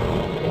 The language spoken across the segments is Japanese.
Oh.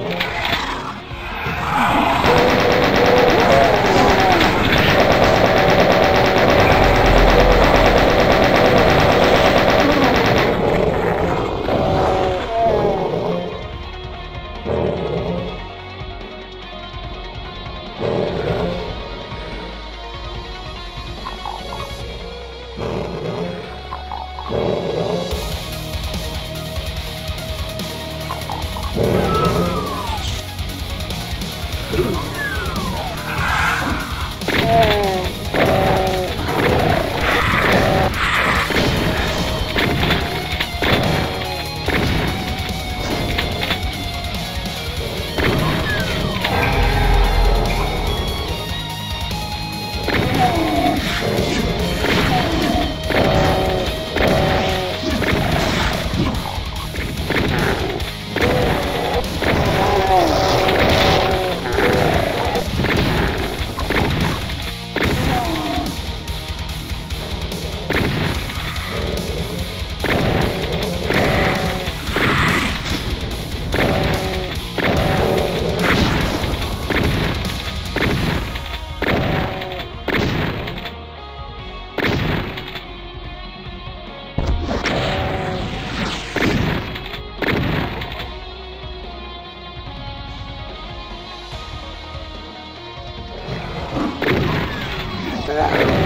that.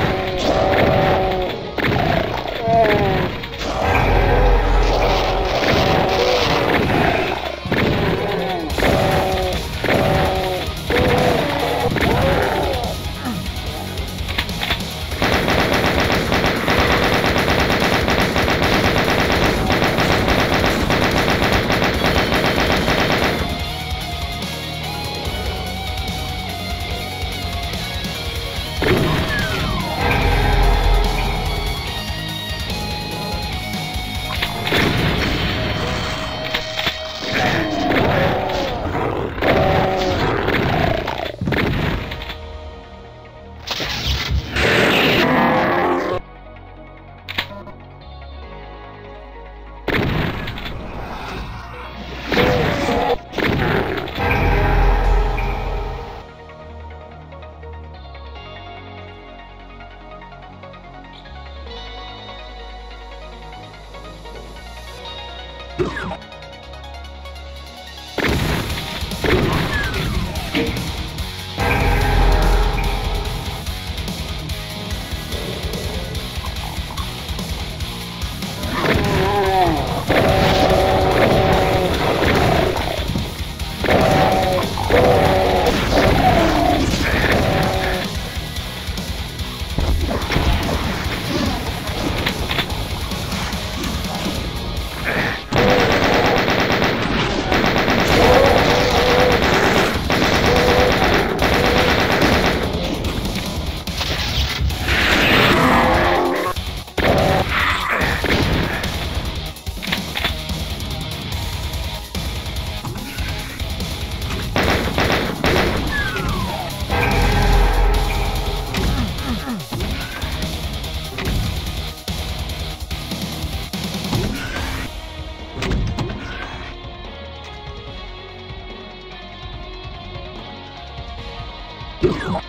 you